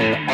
Yeah.